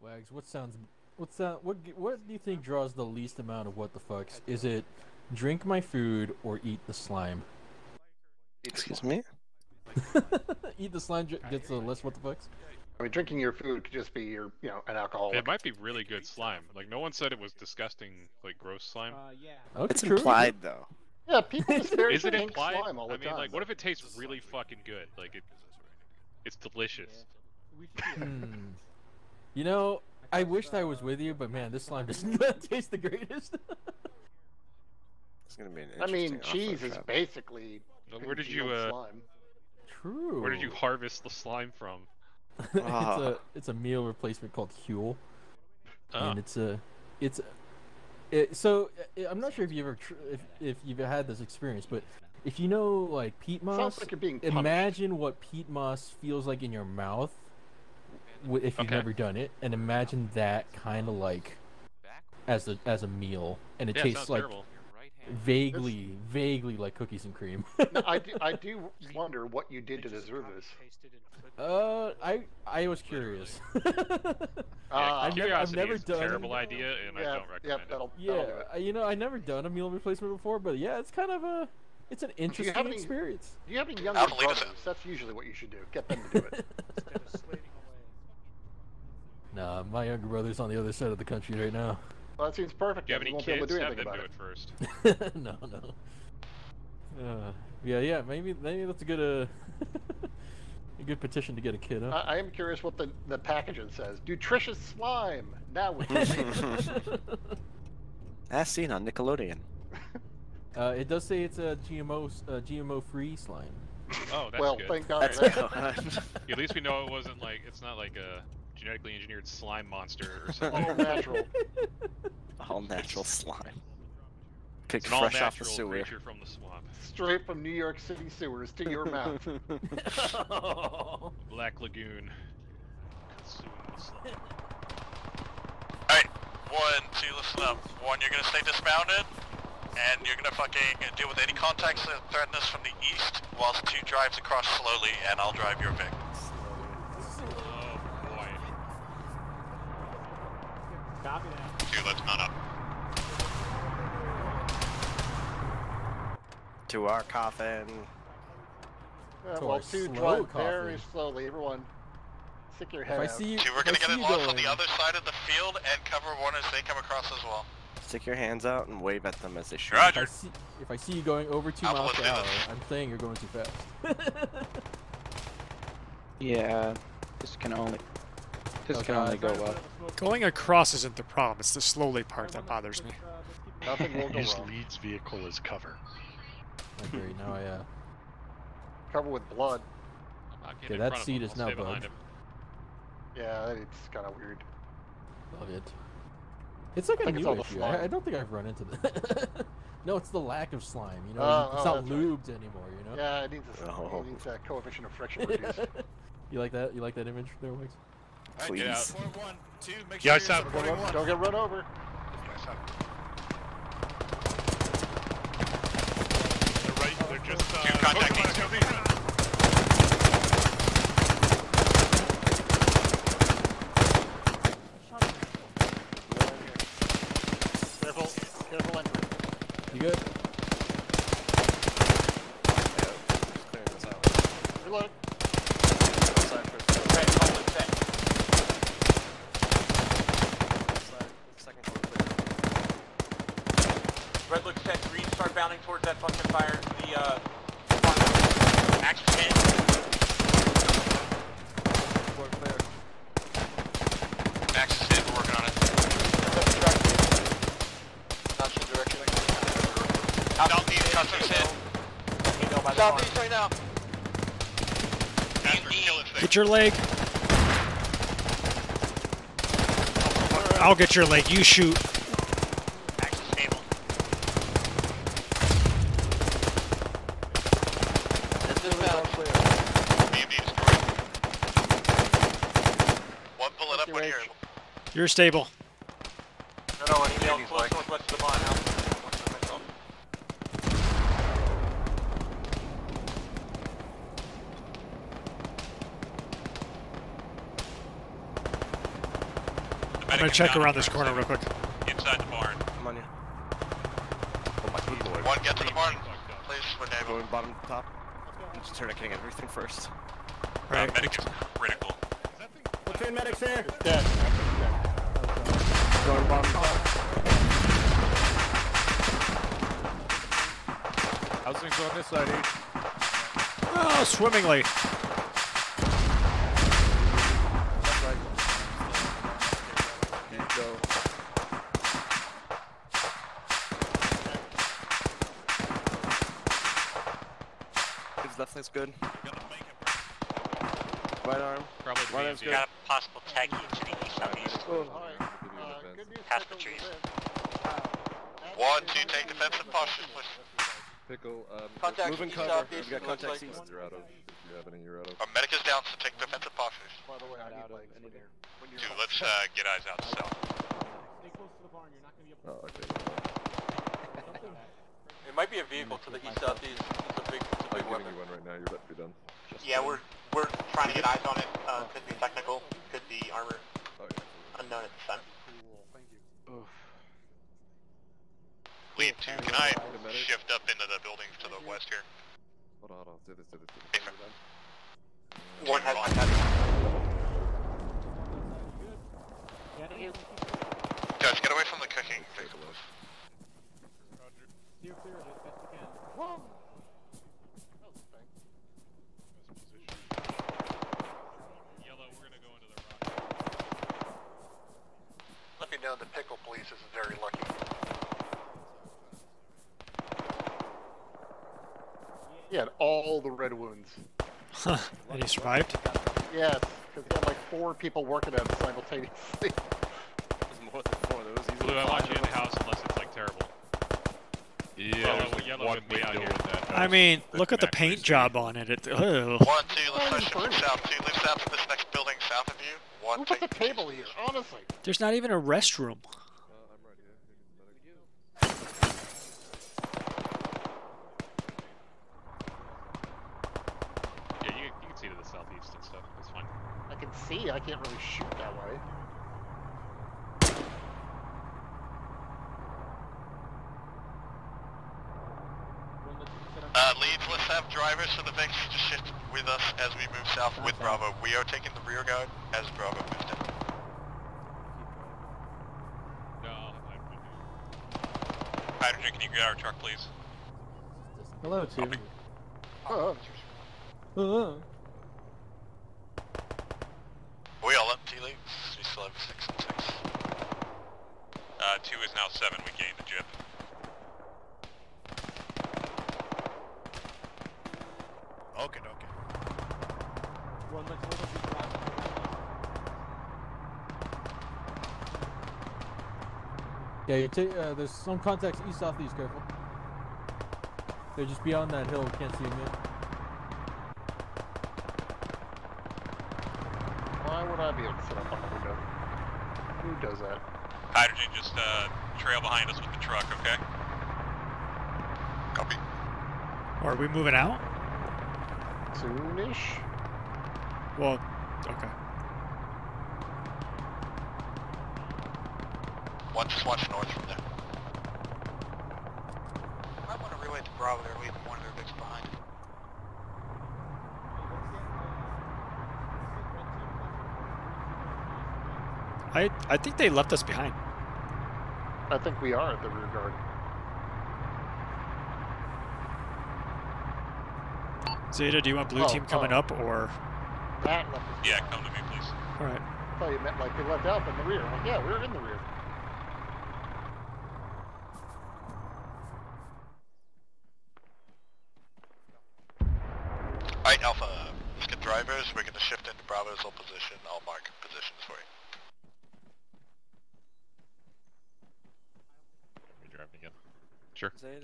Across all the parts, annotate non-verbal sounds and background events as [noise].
Wags, what sounds, what's that what, what do you think draws the least amount of what the fucks? Is it drink my food or eat the slime? Excuse me? [laughs] eat the slime dr- gets the less what the fucks. I mean, drinking your food could just be your, you know, an alcoholic. It might be really good slime. Like no one said it was disgusting, like gross slime. Uh, yeah. Okay, It's true. implied though. Yeah, people just very Is it drink implied? slime all the I mean, time. like, what if it tastes really fucking good? Like it, it's delicious. We [laughs] should do it. Hmm. You know, I wished I was with you, but man, this slime does [laughs] [laughs] not taste the greatest. It's gonna be an I mean, cheese is basically. Now, Where did you uh, Slime. True. where did you harvest the slime from? [laughs] it's Ah. a it's a meal replacement called Huel, Oh, and it's a it's a, it, so uh, I'm not sure if you ever tr- if if you've had this experience, but if you know like peat moss, like you're being imagine what peat moss feels like in your mouth w- if you've Okay. never done it, and imagine that kind of like as a as a meal, and it yeah, tastes like terrible. vaguely vaguely like cookies and cream. [laughs] No, I do, I do wonder what you did to deserve this. uh, I I was curious. Yeah, [laughs] Uh, I've never- I've never is a done- terrible idea, and I don't recommend it. that'll, Yeah, that'll do it. uh, you know, I never done a meal replacement before, but yeah, it's kind of a, it's an interesting have any- experience. Do you have any younger Alpha lead us brothers? That's usually what you should do. Get them to do it. [laughs] Instead of slating away. Nah, my younger brother's on the other side of the country right now. Well, that seems perfect. Do you have any won't be able kids? to do Have anything them about do it. it first. [laughs] no, no. Uh, yeah, yeah, maybe maybe that's a good uh, [laughs] a good petition to get a kid, huh? I, I am curious what the, the packaging says. Nutritious slime. Now with [laughs] As seen on Nickelodeon. uh, it does say it's a GMO, uh, GMO-free slime. Oh, that's well, good. thank God. That's that. At least we know it wasn't like it's not like a genetically engineered slime monster or [laughs] something. All natural. All natural slime. Picked It's an fresh off the sewer. creature from the swamp. Straight from New York City sewers to your mouth. [laughs] Black Lagoon. Consume the slime. Alright, one, two, listen up. One, you're gonna stay dismounted, and you're gonna fucking deal with any contacts that threaten us from the east, whilst two drives across slowly, and I'll drive your Vic. Oh boy. Copy that. Two, let's mount up. to our coffin. Yeah, To well, two slow drive very slowly. Everyone, stick your if head I out. see you, Two, we're gonna get see it you launched on the other side of the field and cover one as they come across as well. Stick your hands out and wave at them as they shoot. If I Roger. see, if I see you going over two Alpha, miles let's per hour. I'm saying you're going too fast. [laughs] Yeah, this can only this can only go well. Going across isn't the problem. It's the slowly part that bothers me. Nothing will go Use wrong. Leeds vehicle as cover. Agree. Now I uh, Covered with blood. I'm Okay, that seat is I'll now bugged. Yeah, it's kind of weird. love it. It's like I a think it's new issue. I. I don't think I've run into that. [laughs] no, it's the lack of slime. You know, Oh, it's oh, not that's right. lubed anymore. You know. Yeah, it needs a, Oh. it needs a coefficient of friction reduced. [laughs] you like that? You like that image there, Wix? Please. Get out. Yeah, I saw. Don't, run, don't get run over. They're right. They're just. Uh, Two contact close east. proximity. Careful, careful entry. You good? Clearing this out. Reload. Outside first. Outside. Second floor clear. Red looks set, green start bounding towards that fucking fire, the, uh, farm. Action hit. Floor clear. Max is hit, we're working on it. Southeast, customs hit. Email by the farm. Southeast right now. Casper, kill it, Get your leg. I'll get your leg. You shoot. Action stable. BMD destroyed. One bullet up, one here. You're stable. No, no, an email close northwest of the mine, Alpha. I'm gonna check around this corner real quick. Inside the barn. I'm on you. One, get to the barn, please. We're Going bottom to top. I'm just tourniqueting everything first. Right. Uh, medic is critical. Platoon medics here. Dead. Going bottom to top. How's things on this side, H? Oh, swimmingly. Go. His left leg's good. Right arm. Probably Right arm's good. a possible tag to the east southeast. Alright, uh, Past the trees. in. One, two, take defensive postures, please. Pickle, um, Contact Moving east, cover. southeast, We got contact like. east. you're out of, if you have any, you're out of. Our medic is down, so take defensive postures. By the way, I need legs when you're, when you're Two, let's uh, get eyes out south. Stay close to the barn. You're not gonna be able Oh, okay. It might be a vehicle to the east southeast. It's a big, it's a I'm giving weapon. you one right now, you're about to be done. Yeah, we're we're trying to get eyes on it. Uh, could be technical, could be armor, Oh, yeah. unknown at this time. Thank you. Lead two, can I shift up into the buildings to the west here? Hold on, hold on, do this, do this, do this. Okay. One has Fine. contact. Guys, get away from the cooking. steer clear of it know the pickle police is very lucky. He had all the red wounds. Huh. [laughs] And he survived? Yes, because he had like four people working at him simultaneously. [laughs] There's more than four. There was easily Blue, I five want you in the house unless it's like terrible. Yeah, Yellow, there's like yellow one me out here. that I mean, look at the paint job on it. it ugh. One, two, let's Oh, push south. Two, move south to this next building south of you. One, Who put take the table here? Honestly. There's not even a restroom. Uh, I'm right here. Who needs the medic? Yeah, you, you can see to the southeast and stuff. It's fine. I can see, I can't really shoot that way. Uh, leads, let's have drivers for the Vex just shift with us as we move south with Bravo. We are taking the rear guard as Bravo moves down. No, I would Hydrogen, can you get our truck, please? Hello, two. Oh, Uh, Are we all up, T-Leagues? We still have six and six. Uh, two is now seven. We gained the jib. Okay, okay. One looks a little bit rocky. Yeah, you take. Uh, there's some contacts east southeast. Careful. They're just beyond that hill. Can't see them yet. why would I be able to sit up on the window? Who does that? Hydrogen, just uh, trail behind us with the truck, okay? Copy. Are we moving out? Soonish? Well, okay. One, just watch north from there. Might want to relay to Bravo. They're leaving one of their Vicks behind. I I think they left us behind. I think we are at the rear guard. Zeta, do you want blue Oh, team coming oh. up or? Matt left us. Yeah, come to me, please. All right. I thought you meant like we left Alpha in the rear. I'm like, yeah, we were in the rear. Alright, Alpha, let's get drivers. We're gonna shift into Bravo's old position. I'll mark positions for you. You're driving again.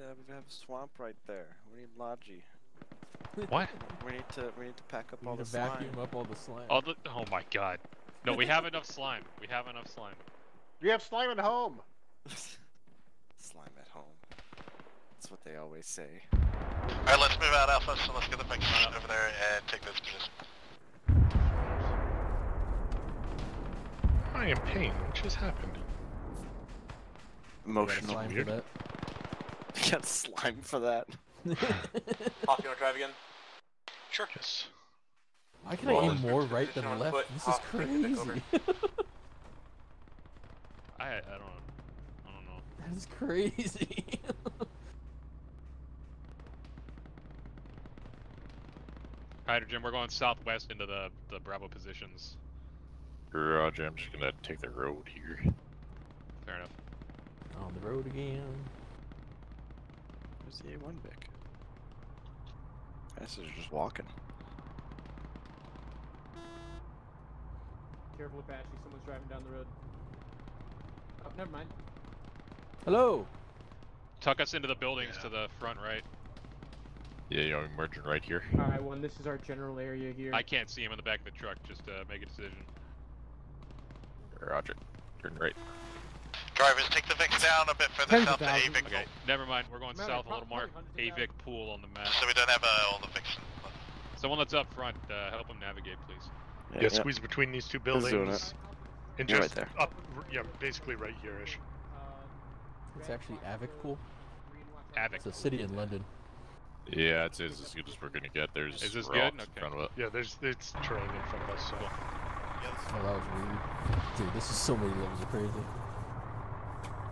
Sure. Zeta, we have a swamp right there. We need Logi. [laughs] What? We need to we need to pack up We all need the to vacuum up all the slime. Oh, the, oh my god. No, we have [laughs] enough slime. We have enough slime. We have slime at home. [laughs] slime at home. That's what they always say. Alright, let's move out Alpha, so let's get the Vex over there and take this position. I am pain. What just happened? Emotional. Slime weird. That. Got slime for that. [laughs] Hop, you wanna drive again? Sure. Yes. Why can I aim more right than position on the left? foot. This is Hop, take the crazy. [laughs] I I don't I don't know. that is crazy. [laughs] Hydrogen, we're going southwest into the the Bravo positions. Roger, I'm just gonna take the road here. Fair enough. On the road again. Where's the A1 Vic? Guys are just walking. Careful, Apache. Someone's driving down the road. Oh, never mind. Hello. Tuck us into the buildings to the front right. Yeah, you're emerging right here. All right, one. This is our general area here. I can't see him in the back of the truck. Just uh, make a decision. Roger. Turn right. Drivers, take the VIX down a bit further south to. AVIC Okay, never mind. We're going Remember, south a little more. Avic pool on the map. so we don't have uh, all the VIX. Someone that's up front, uh, help him navigate, please. Yeah, yeah. squeeze between these two Who's doing buildings. And You're just right up, r- yeah, basically right here-ish. It's actually Avic Pool. Avic. It's a city in London. Yeah, it's, it's as good as we're gonna get. There's Is this rocks good? in front of it. Yeah, there's it's terrain in front of us. So. Oh, that was weird. Dude, this is so many levels of crazy.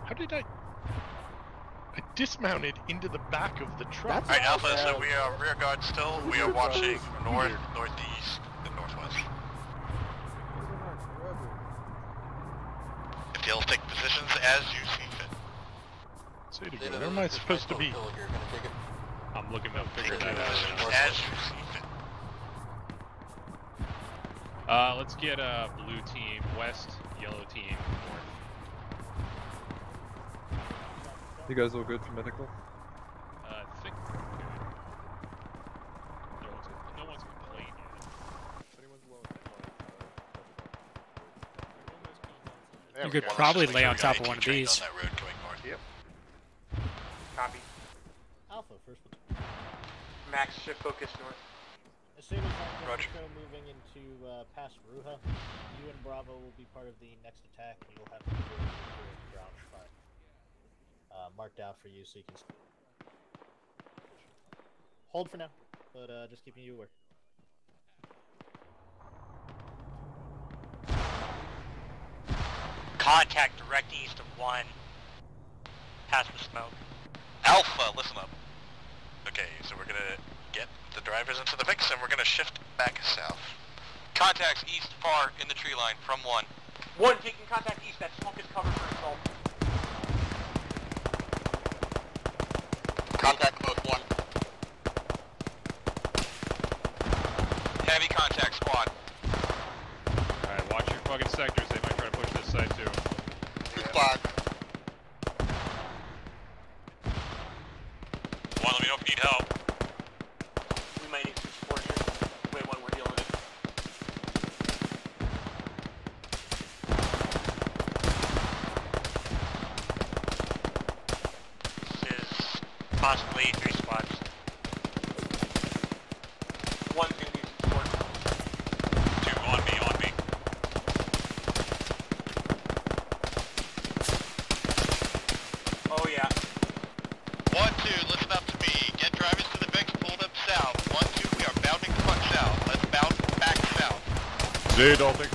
How did I? I dismounted into the back of the truck. That's Alright, Alpha, so we are rear guard still. We are watching north, northeast, and northwest. If you'll take positions as you see fit. Say to go, where am I supposed to be? I'm looking to Take figure that out. as you see fit. Uh, let's get uh, blue team west, yellow team north. You guys all good for medical? Uh, I think we're good. No one's, no one's complained yet. You we could go. probably Just lay make on sure we top of one of these. On that road going north. Yep. Copy. Alpha, first. Max, shift focus north. As soon as I'm Roger. moving into uh, past Ruha, you and Bravo will be part of the next attack, and you'll have to do a ground fire. Uh, marked out for you so you can. Hold for now, but uh, just keeping you aware. Contact direct east of one. Past the smoke. Alpha, listen up. Okay, so we're gonna get the drivers into the VIX and we're gonna shift back south. Contacts east far in the tree line from one. One taking contact east. That smoke is covered for assault. Contact both one. Heavy contact squad. Alright, watch your fucking sectors. They might try to push this side too. Squad. One, let me know if you need help. We might need some support here. Wait, one, we're dealing with it. This is possibly three squads. One's gonna need support. Two on me, on me. Oh yeah. One, two, listen up to me. Get drivers to the VIX, pull them south. One, two, we are bounding the fuck south. Let's bound back south. Zay, don't think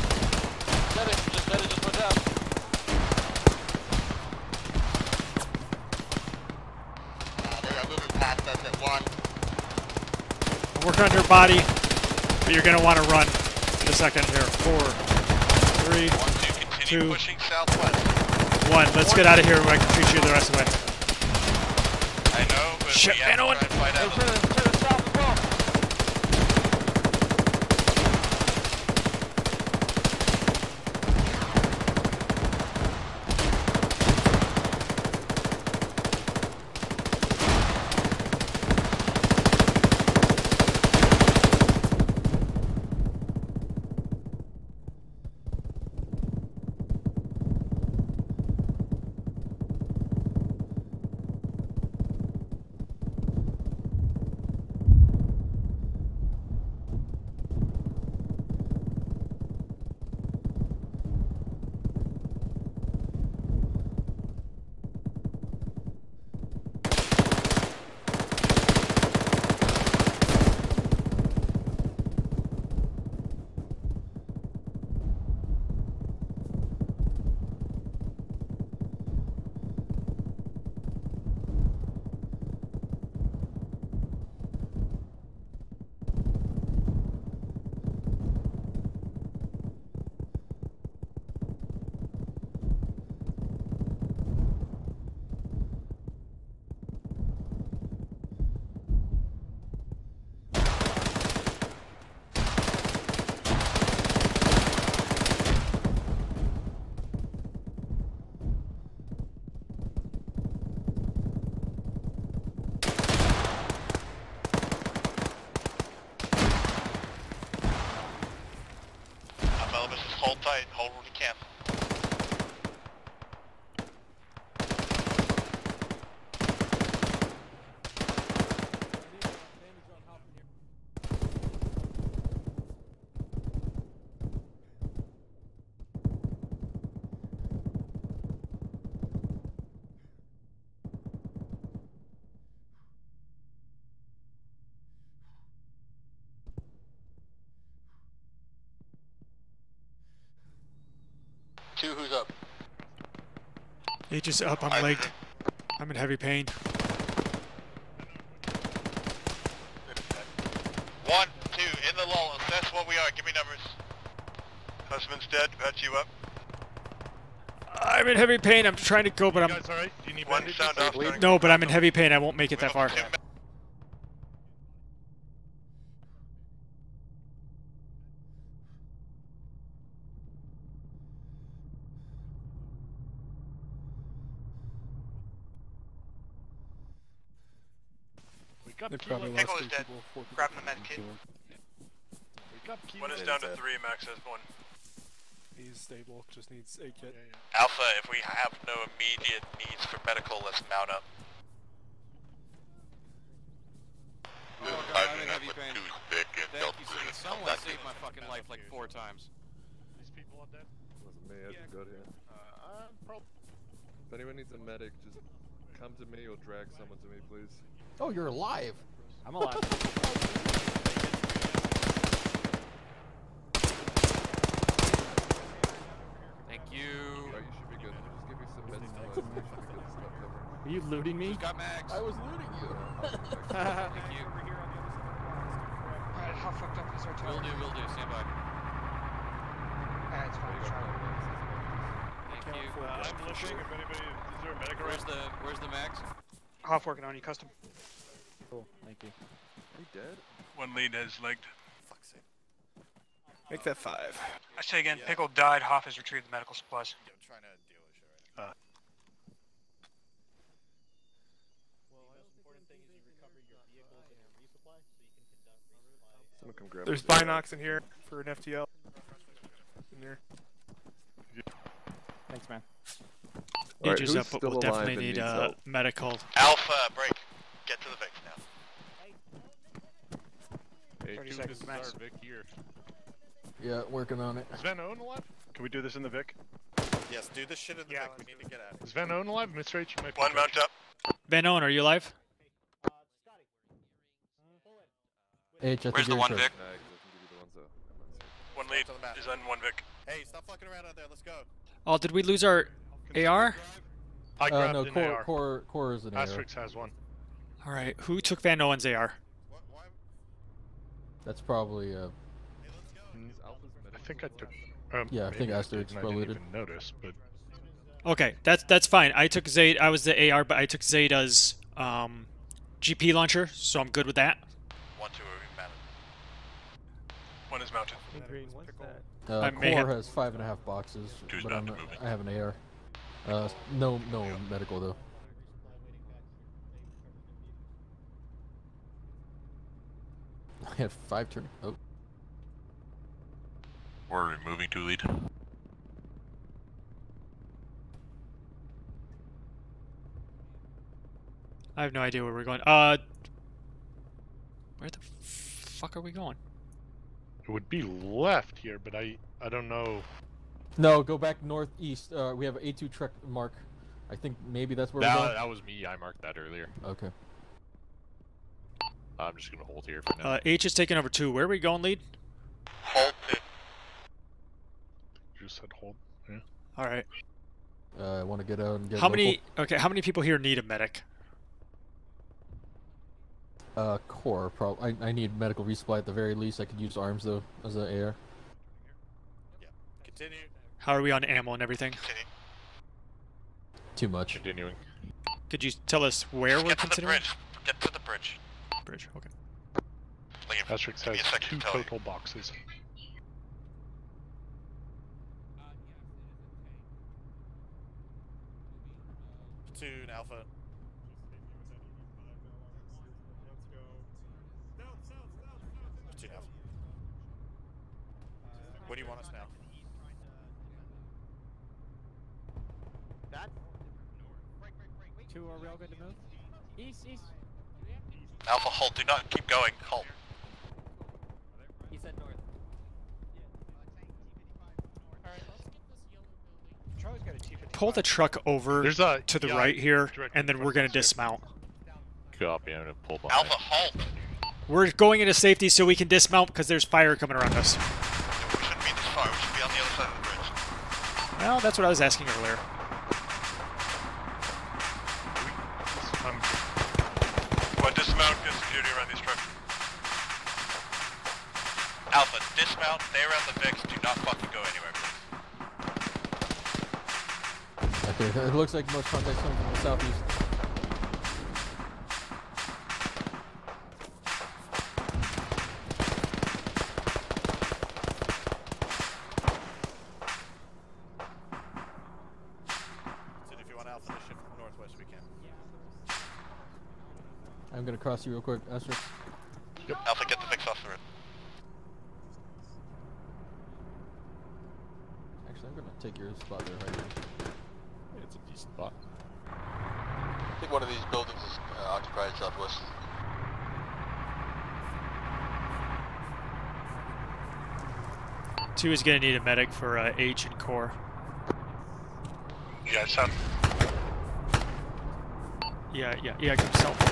I'm on your body, but you're gonna want to run in a second here. Four, Continue pushing southwest. one. Let's get out of here. where I can treat you the rest of the way. I know, but Shit, we have Van to try and fight out. H is up. I'm legged. I'm in heavy pain. One, two, in the lull, assess what we are, give me numbers. Husband's dead, patch you up. I'm in heavy pain. I'm trying to go, but I'm. guys alright? Do you need One sound off, No, but I'm in heavy pain. I won't make it that far. Probably lost is dead. people, four people. Grab the med kit. Wake up, Keelan. One is down to three, Max has one. He's stable, just needs a kit. Alpha, if we have no immediate needs for medical, let's mount up. Oh god, I'm in heavy pain. Thank you, sir. Someone saved my fucking life like four times. These people are dead. Wasn't me, I just got here. Uh, I'm prob- If anyone needs a medic, just come to me or drag someone to me, please. Oh, you're alive. I'm alive. Thank you. Alright, you should be good. Just give me some meds to you should be good to stop covering. Are you looting me? Got mags. I was looting you. [laughs] Thank you. Alright, how fucked up is our Will do, will do. Stand by. Alright, it's fine. It's fine. Thank you. Uh, I'm looking if anybody, is there a medic Where's around? the Where's the mags? Half working on you, custom. Cool, thank you. He dead? One lead has legged. Fuck's sake. Make that five. I say again, Pickle died. Hoff has retrieved the medical supplies. I'm trying to deal with shit right Well, the most important thing is you recover your vehicles and your resupply, so you can conduct resupply. Someone come grab There's me. Binox in here for an FTL. In there. Thanks, man. Alright, H is who's up, but still we'll alive definitely and need needs uh, medical. Alpha, break. Get to the Vic now. Hey, 30 Dude, seconds this is max. our Vic here. Yeah, working on it. Is Van Owen alive? Can we do this in the Vic? Yes, do this shit in the Yeah, Vic, we need to get out of Is Van Owen alive? Mr. H, you might One correct. mount up. Van Owen, are you alive? H, I think Where's the you're one in Vic? Mags, I can give you the ones that- One lead is on one Vic. Hey, stop fucking around out there. Let's go. Oh, did we lose our AR? I uh, grabbed no, an core, AR. core, core is an AR. Asterix has one. All right, who took Van Nolen's AR? That's probably uh. I think I took. Um, Yeah, I think Asterix did and I probably didn't notice, but Okay, that's that's fine. I took Zeta. I was the AR, but I took Zeta's um, GP launcher, so I'm good with that. One, two are mounted. One is mounted. Uh, I core have- has five and a half boxes, Two's but I'm, moving. I have an AR. Uh, no, no medical though. [laughs] I had five turn. Oh, We're moving to lead. I have no idea where we're going. Uh, where the fuck are we going? It would be left here. But I I don't know. no, go back northeast. Uh, we have an A2 truck mark. I think maybe that's where we're That, going. that was me. I marked that earlier. Okay. I'm just gonna hold here for now. Uh, H is taking over two. Where are we going, lead? Hold it. You said hold. Yeah. All right. Uh, I want to get out and get. How local. many? Okay, how many people here need a medic? Uh, core. Probably. I, I need medical resupply at the very least. I could use arms though as an AR. Continue. How are we on ammo and everything? Too much. Continuing. Could you tell us where Just we're get to the bridge. Get to the bridge. Bridge. Okay. Liam, Asterix give a has two to tell you. total boxes. Platoon Alpha. Platoon Alpha. Where do you want us now? Two, are we all good to move? East, east. Alpha, hold. Do not keep going. Hold. He said north. Charlie's got a T-50. Pull the truck over There's a- to the yeah, right here, and then we're gonna of us here. dismount. Copy. I'm gonna pull behind. Alpha, hold. We're going into safety so we can dismount because there's fire coming around us. We shouldn't be this far. We should be on the other side of the bridge. Well, that's what I was asking earlier. One dismount. Good security around these trucks. Alpha, dismount. Stay around the Vix. Do not fucking go anywhere, please. Okay. It looks like most contacts coming from the southeast. If you want Alpha to northwest, we can. I'm gonna cross you real quick, Asterix. Alpha, get the Vix off the road. Actually, I'm gonna take your spot there, right here. It's a decent spot. I think one of these buildings is uh, occupied southwest. Two is gonna need a medic for uh, H and core. yeah, south. Yeah, yeah, yeah. Come south.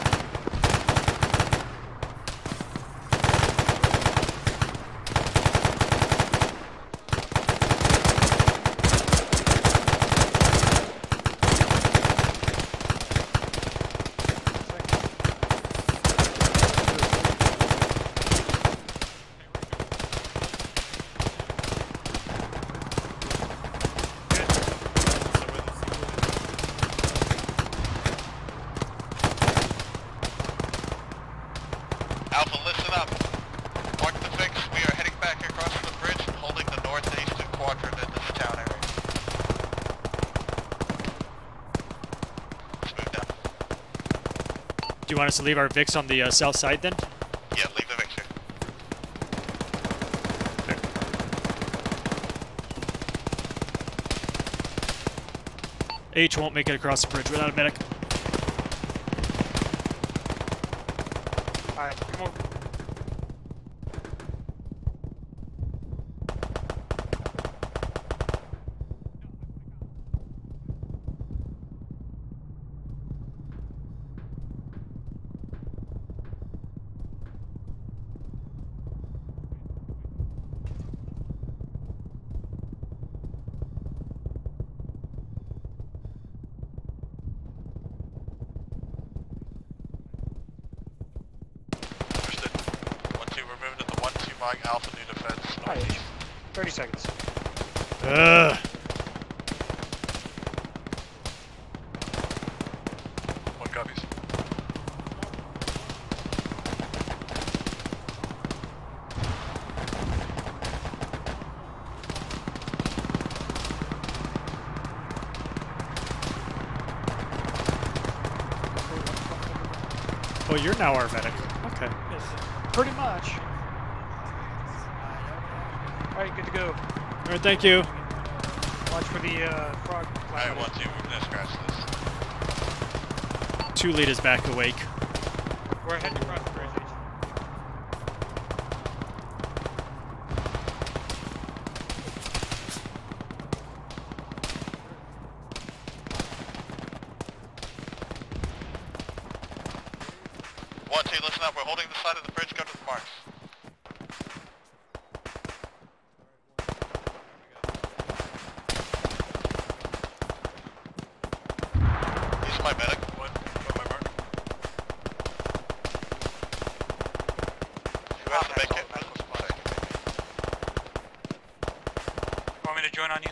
Alpha, listen up. Mark the Vix. We are heading back across the bridge and holding the northeastern quadrant in this town area. Let's move down. Do you want us to leave our Vix on the uh, south side then? Yeah, leave the Vix here. H won't make it across the bridge without a medic. Alright, come over. Drawing Alpha New Defense. Northeast. 30 seconds. Ugh. One copies. You're now our medic. Okay. Pretty much. Alright, good to go. All right, thank you. Watch for the uh, frog. Alright, one, two, we're gonna scratch this. Two leaders back awake. We're heading across the bridge. One, two, listen up. We're holding the side of the bridge. Go to the marks. He's my medic. One, on my mark. Who has the med kit? Want me to join on you?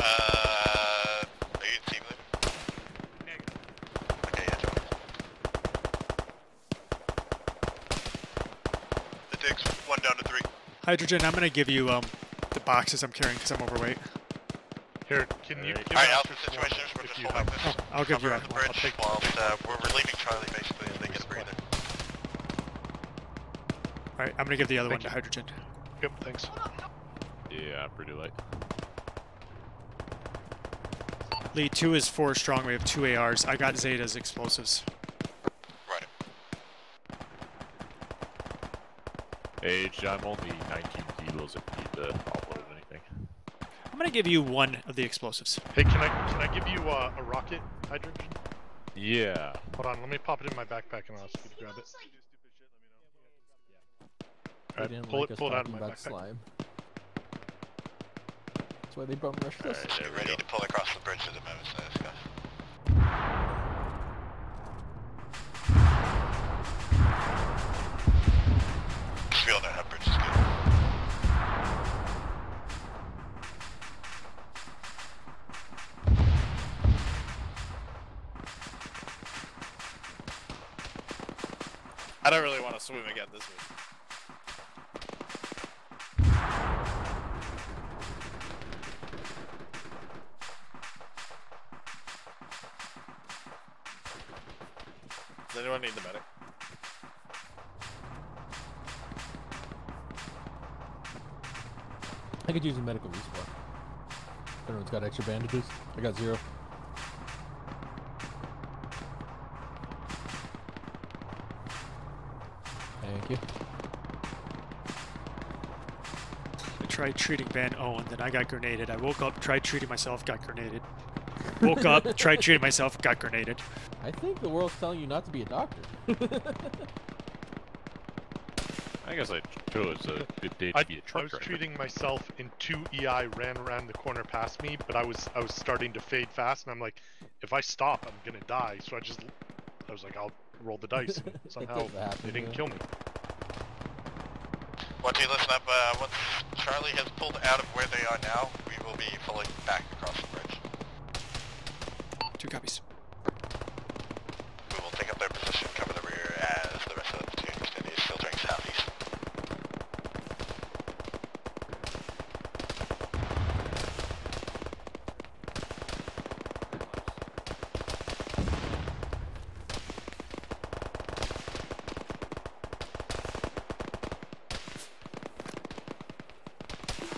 Uh, are you team leader? Okay, yeah, join. The digs, one down to three. Hydrogen, I'm gonna give you um the boxes I'm carrying because I'm overweight. Here, can you Alright, me Alpha situation is we're just holding have- this. I'll give you cover a- the bridge whilst uh, we're relieving Charlie basically as they get a breather. All right, I'm gonna give the other one to Hydrogen. Yep, thanks. Yeah, pretty light. Lee, two is four strong. We have two ARs. I got Zeta's explosives. I'm only 19 kilos if you need to offload anything. I'm gonna give you one of the explosives. Hey, can I can I give you uh, a rocket hydrogen? Yeah. Hold on, let me pop it in my backpack and I'll ask you to grab it. They Alright, didn't pull like it, pull it out of my backpack. slime. That's why they bum rushed us. Get ready to pull across the bridge to the moon, so swim again this week. Does anyone need the medic? I could use a medical respawn. Everyone's got extra bandages. I got zero. Tried treating Van Owen, then I got grenaded. I woke up, tried treating myself, got grenaded. Woke up, [laughs] tried treating myself, got grenaded. I think the world's telling you not to be a doctor. I guess I chose a good day to I, be a I truck was driver. treating myself in two EI ran around the corner past me, but I was I was starting to fade fast, and I'm like, if I stop, I'm gonna die. So I just I was like, I'll roll the dice, [laughs] and somehow does happen, they didn't yeah. kill me. One, two, listen up. Uh, once Charlie has pulled out of where they are now, we will be pulling back across the bridge. Two copies. We will take up their position, cover the rear as the rest of the platoon continues filtering southeast.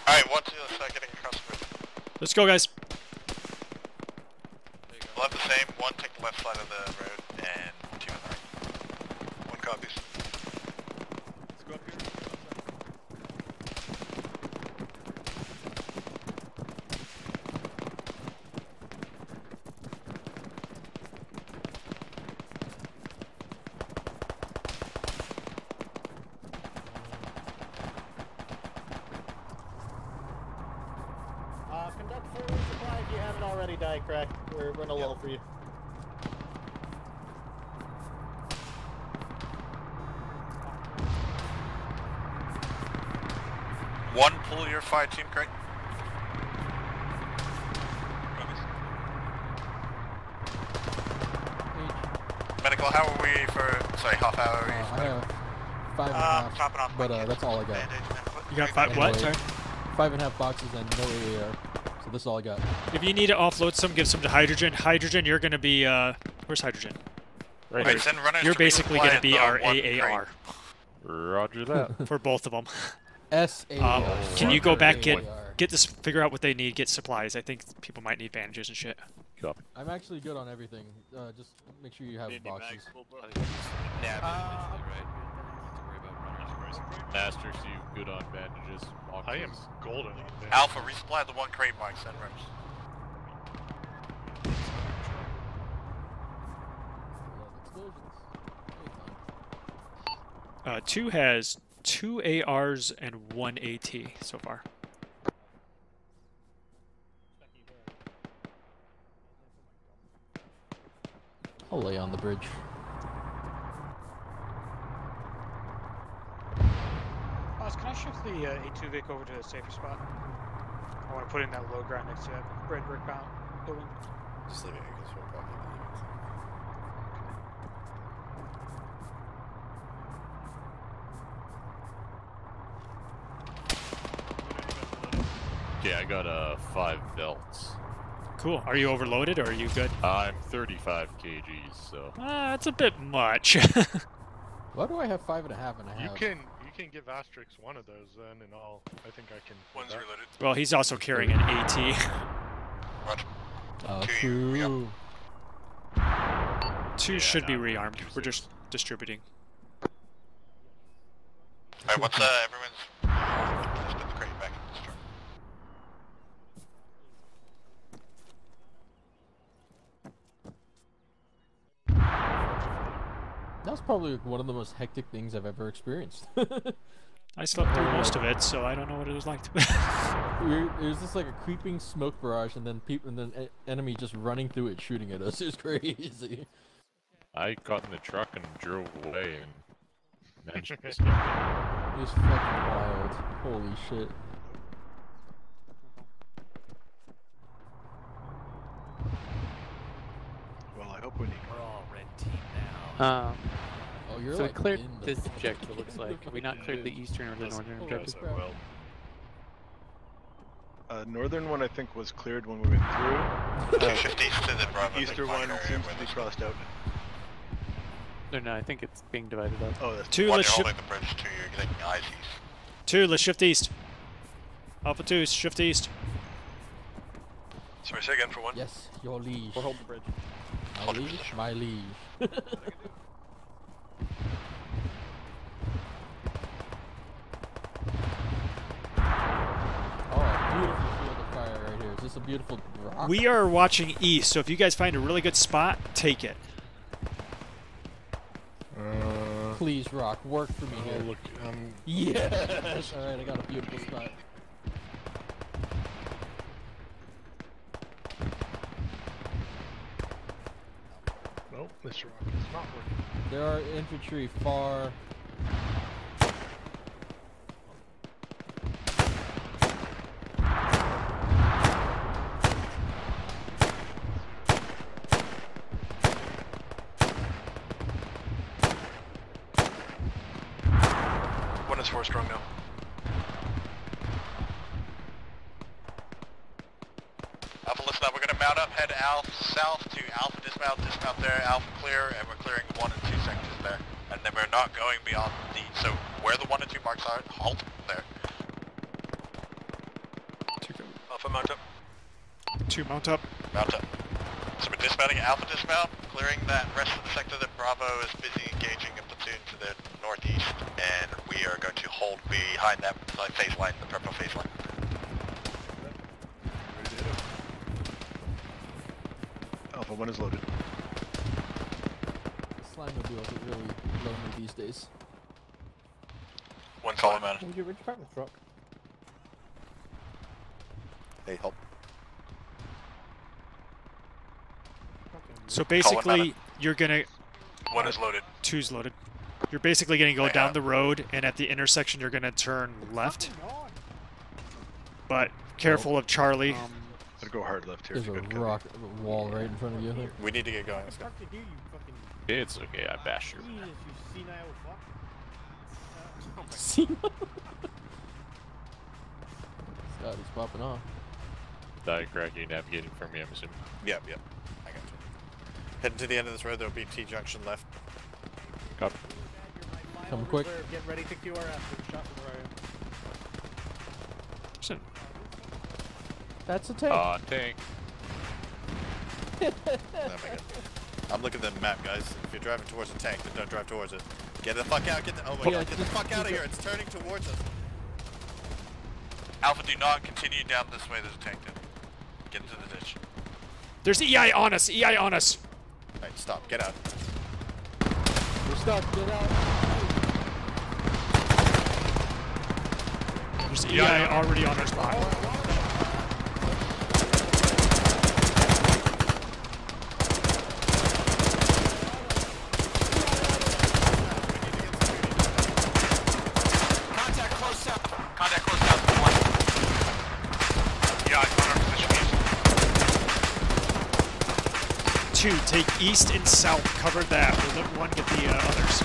Alright, one, two, let's start getting across the bridge. Let's go, guys. We'll have the same, one take the left side of the road, and two on the right. One copies. Let's go up here. Uh, conduct full resupply if you haven't already, die crack. We're, we're in a lull for you. Pull your fire. Medical, how are we for, sorry, half hour? Are we Uh, for I have five and a Uh, half, topping off but uh, that's all I got. You got five- what? Sorry? Five and a half boxes and no AAR. So this is all I got. If you need to offload some, give some to hydrogen. Hydrogen, you're gonna be uh, where's hydrogen? Right Wait, here. send runners You're to basically gonna be our one AAR Roger that. [laughs] for both of them. S Um, can you go back get get this figure out what they need, get supplies. I think people might need bandages and shit. Copy. I'm actually good on everything. Uh, just make sure you have boxes. Masters, you good on bandages? I am Boxes? golden on that. Alpha, resupply the one crate mark, send runners. Uh, two has two ARs and one AT so far. I'll lay on the bridge. Oz, can I shift the uh, A2 Vic over to a safer spot? I want to put in that low ground next to that red brick bound building. Just leave it here because we'll probably leave Okay, I got uh five belts. Cool. Are you overloaded or are you good? I'm 35 kgs, so Ah, that's a bit much. [laughs] Why do I have five and a half and a half? You can you can give Asterix one of those then, and I'll I think I can. One's that. reloaded. well, he's also carrying an AT. Roger. Oh, Two, you, true. Two should be rearmed. We're just distributing. Alright, what's uh, everyone's... Just put the crate back in the store. That's probably one of the most hectic things I've ever experienced. [laughs] I slept through most of it, so I don't know what it was like. We're, it was just like a creeping smoke barrage, and then people, and then enemy just running through it, shooting at us. [laughs] It was crazy. I got in the truck and drove away and managed to [laughs] escape. It was fucking wild. Holy shit. Well, I hope we need. We're all red team now. Um, Oh, you're so like we cleared this objective, it looks like. Have we not cleared the eastern or the Yes. northern Yes, objective? I will. Uh, northern one I think was cleared when we went through. [laughs] Two shift east to the Bravo. Eastern one seems to be crossed out. No, no, I think it's being divided up. Oh, that's Two, One, let's you're shift. holding the bridge. Two, you're getting eyes east. Two, let's shift east. Alpha two, shift east. Sorry, say again for one. Yes, your liege. Or hold the bridge. My Hold the liege, position. my liege. oh, beautiful field of fire right here. Is this a beautiful rock? We are watching east, so if you guys find a really good spot, take it. Uh, Please, rock, work for me oh, here. look, um, [laughs] Yes! [laughs] Alright, I got a beautiful spot. No, this rock is not working. There are infantry far. One is four strong now. Alpha, listen up. We're going to mount up, head Alpha south to Alpha dismount, dismount there, Alpha clear, and we're clearing one and two sectors there. And then we're not going beyond the... So where the one and two marks are, halt there. Alpha mount up. Two, mount up. Mount up. So we're dismounting Alpha dismount, clearing that rest of the sector that Bravo is busy engaging a platoon to the northeast, and we are going to hold behind that phase line, the purple phase line. Ready to hit him. Alpha one is loaded. Slime mobiles are really lonely these days. One column man. Would you which part of the truck? Hey, help. So basically, you're gonna One is loaded. two's loaded. You're basically gonna go I down have. the road, and at the intersection, you're gonna turn left. but careful of Charlie. Um, I'd go hard left here. There's a you could, Cody. rock a wall right in front of you. I. We need to get going. Let's go. It's okay, I bash your See? [laughs] Scott is popping off. Die crack, you navigating for me, I'm assuming. Yep, yep. I got you. Heading to the end of this road, there'll be T junction left. Copy. Come quick. Get ready to QRF. Shot from the right. Listen, That's a tank. Aw, tank. Oh my I'm looking at the map, guys. If you're driving towards a tank, then don't drive towards it. Get the fuck out. Get the. Oh my Yeah, God. Get the fuck out of here. It's turning towards us. Alpha, do not continue down this way. There's a tank there. Get into the ditch. there's EI on us. EI on us. Alright, stop. Get out. We're stuck. Get out. There's EI already on our spot. Contact close south. Contact close south. One. Yeah, I'm on our position. Two, take east and south. Cover that. We'll let one get the uh, others.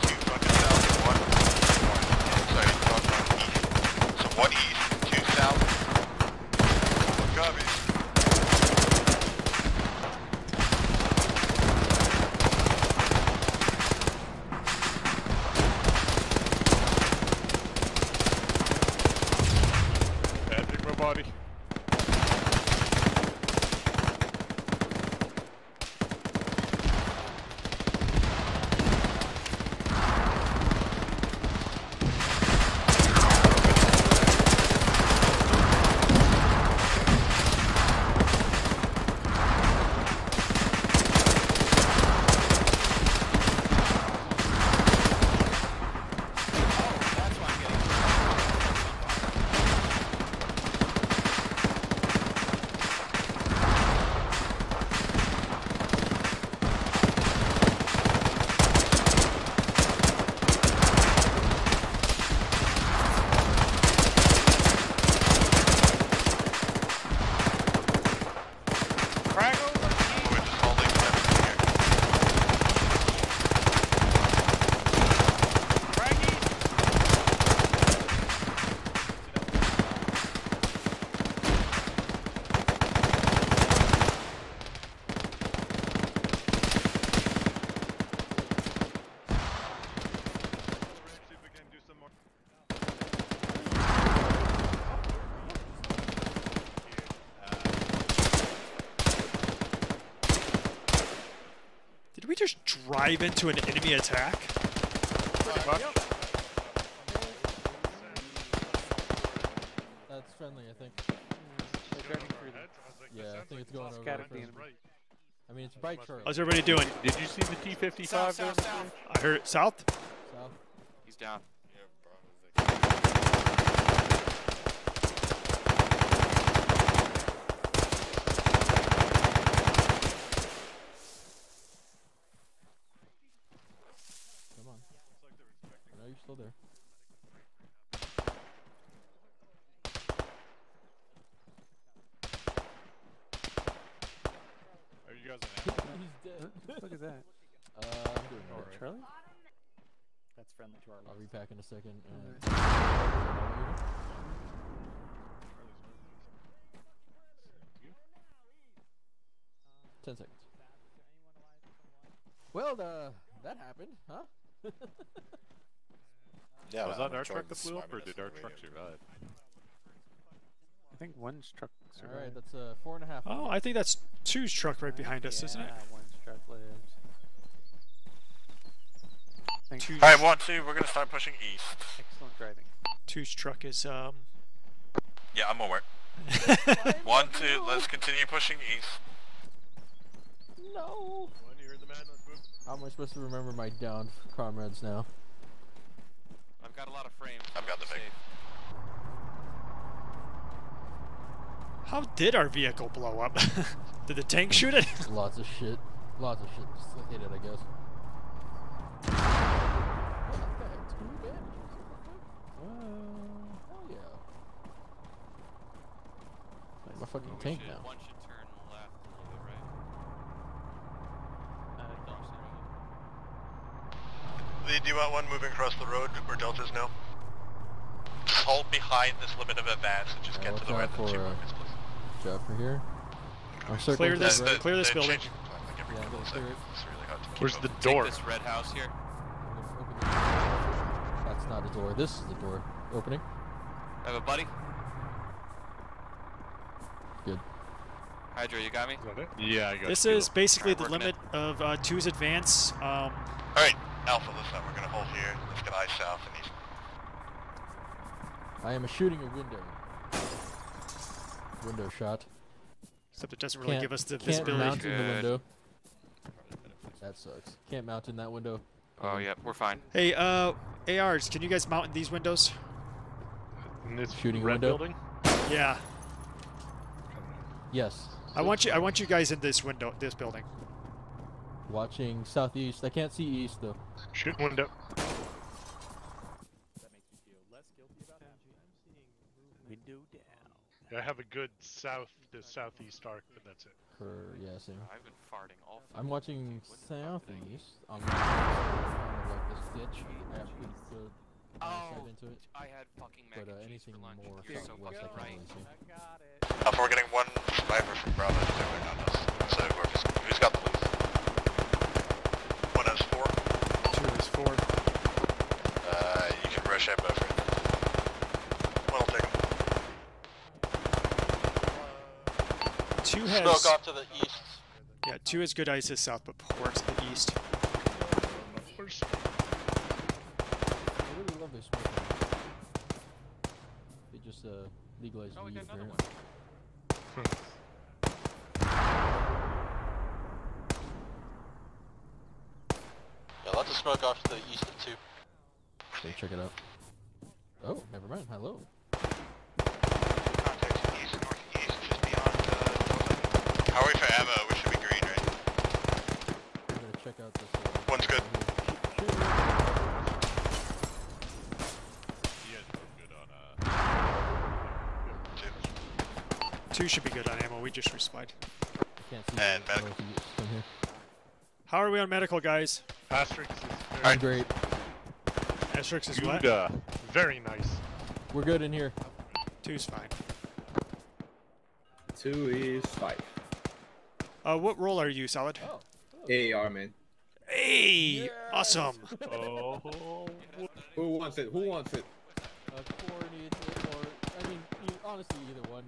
Two fucking south and one. Sorry, one from east. So one east, two south. Copy. Body. Did we just drive into an enemy attack? That's friendly, I think. Yeah, I think it's going over. Scattered for the us. I mean, it's right Charlie. How's everybody doing? Did you see the T-55 South, south, south. I heard it south. South. He's down. Come on. I know you're still there. Are you guys He's dead. What the fuck is that? Uh, I'm doing Is that alright. Charlie? That's friendly to our I'll left. repack in a second. And... Ten seconds. Well, uh, that happened, huh? [laughs] Yeah, Was that our truck that blew up, or did our truck survive? I think one truck survived. All right, that's uh, four and a half. Oh, I think that's two's truck right behind us, isn't it? Yeah, one truck Two's, Alright, one, two, we're gonna start pushing east. Excellent driving. two's truck is um. Yeah, I'm aware. [laughs] One, two, let's continue pushing east. No. One, you heard the man on the boot. How am I supposed to remember my downed comrades now? I've got a lot of frames. I've got the Safe. big. How did our vehicle blow up? [laughs] did the tank shoot it? Lots of shit. Lots of shit just hit it, I guess. my fucking well, tank should, now. One should turn left a little bit right. Uh, 1 moving across the road where Delta's now. Hold behind this limit of advance and just get to the uh, right for, uh, here. Clear this, right. the, clear this, building. Yeah, go clear it. It's really hard to keep Where's up. the Take door? this red house here. Open the door. That's not a door. This is the door. Opening. I have a buddy. Good. Hydra, you got me? Is it? Yeah, I got This you. is basically Alright, the working limit of uh, two's advance. Um, Alright, Alpha, listen up. We're gonna hold here. Let's get eyes south and east. I am shooting a window. Window shot. except it doesn't really Can't- give us the visibility. can't mount in the window. That sucks. Can't mount in that window. Oh, yeah, we're fine. Hey, uh, ARs, can you guys mount in these windows? In this Shooting red window? building? Yeah. Yes. I want you. I want you guys in this window, this building. Watching southeast. I can't see east though. Shoot window. Window down. I have a good south to southeast arc, but that's it. For yeah, same. I've been farting all I'm watching southeast. I'm like this ditch. I have good, good Oh, into it. I had fucking mac But uh, anything more You're so southwest, I can't right. really see. Alpha, we're getting one sniper from Bravo zooming on us. So whoever's, who's got the loot? One has four. Two is four. Uh, you can rush at both. One will take him. Two. Smoke off to the east. Yeah, two is good ice is south, but poor to the east. I really love this smoke. They just uh legalized Oh, we weed got another. Yeah, lots of smoke off to the east of two. Okay, check it out. Oh, never mind. Hello. Contacts east, northeast, just beyond, uh, How are we for ammo? We should be green, right? I'm gonna check out this. Uh, One's good. Shoot, shoot. You guys both good on uh. Two. Two should be good on ammo. We just resupplied. I can't see. And the- I don't know medical. from here. How are we on medical, guys? Asterix is very, I'm great. Asterix is what? Good, uh, very nice. We're good in here. Two's fine. Two is five. Uh, what role are you, Solid? AR man. Hey, awesome. Oh. Who wants it? Who wants it? Uh, coordinator or I mean, honestly, either one.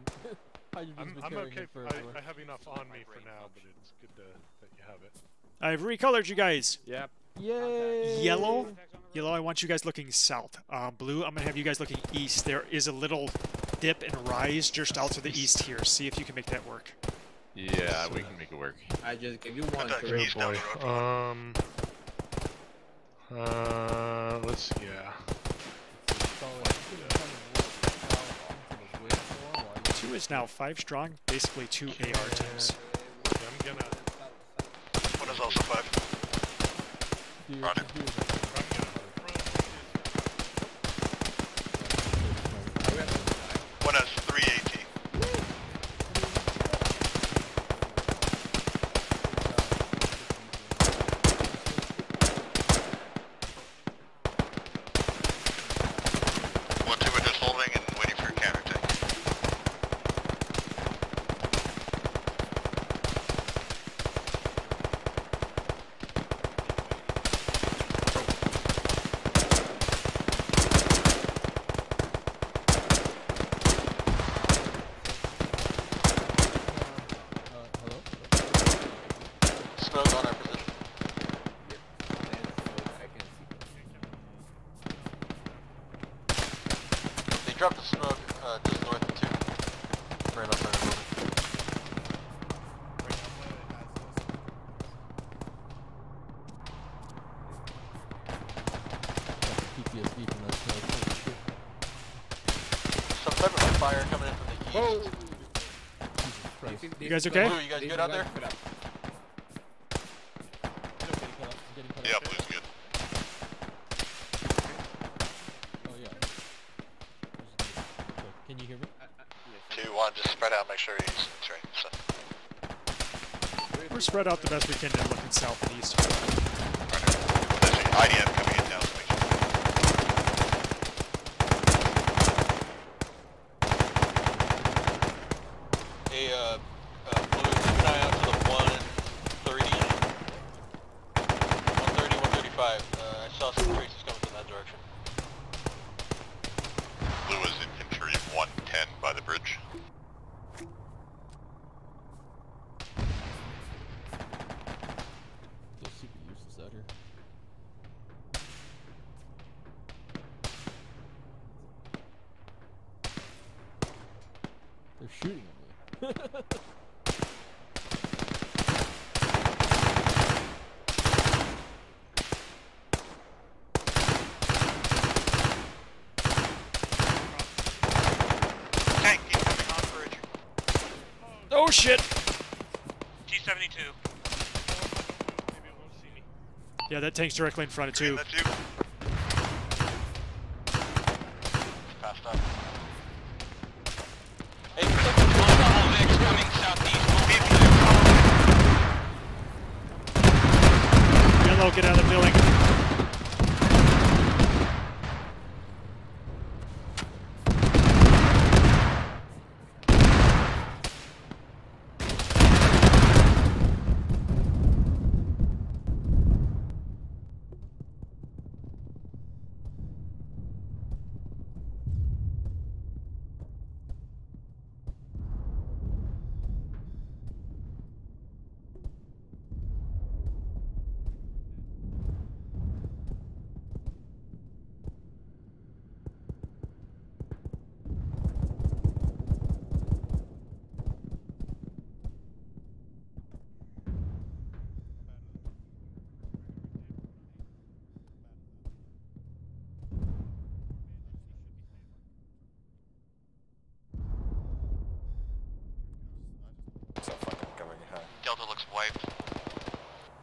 [laughs] I'm, I'm okay. for I. I have enough on me for now, but it's good to, that you have it. I've recolored you guys. Yep. Yay! Yellow, yellow. I want you guys looking south. Um, blue. I'm gonna have you guys looking east. There is a little dip and rise just out to the east here. See if you can make that work. Yeah, we can make it work. I just give you one. Contact correct? east down the road. Um. Uh, let's. Yeah. Two is now five strong. Basically two AR teams. I'm gonna. One is also five. Roger. One has three AT. One, two, we're just holding and waiting for your counterattack. Smoke on our position. They dropped the smoke uh, just north of two. Right outside the building. PTSD from that smoke. Holy shit. Some type of fire coming in from the east. Jesus Christ. You guys okay? Blue, you guys good out there? Yeah, blue's good. Oh yeah. Okay, Can you hear me? Two, one, just spread out, make sure he's that's right. So. We're spread out the best we can and looking south and east. IDF coming in now. so make sure- Hey, uh, uh, Blue, keep an eye out to the 130. 130, 135. Uh, I saw some traces coming from that direction. Blue is infantry 110 by the bridge. They're super useless out here. They're shooting at me. Tank incoming on bridge. Oh shit! T-72. Yeah, that tank's directly in front of two. That's you. Passed up. Hey, All X coming southeast. Yellow, get out of the building. So fucking covering your head. Delta looks wiped.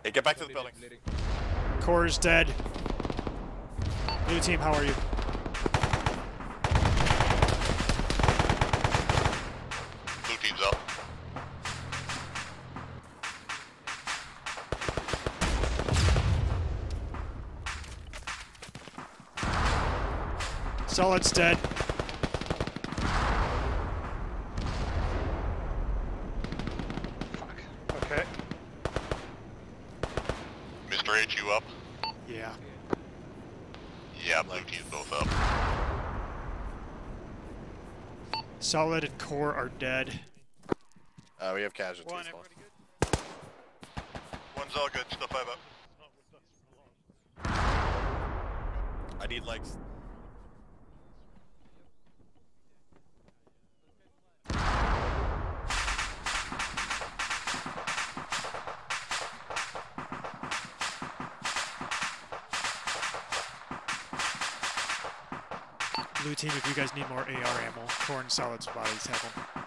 Hey, get back to the building. Core is dead. New team, how are you? Blue team's up. Solid's dead. Okay. Mr. H, you up? Yeah. Yeah, blue team's both up. Solid and core are dead. Uh, we have casualties. left. One's all good. Still five up. I need like team, if you guys need more AR ammo, core and solid's bodies have them.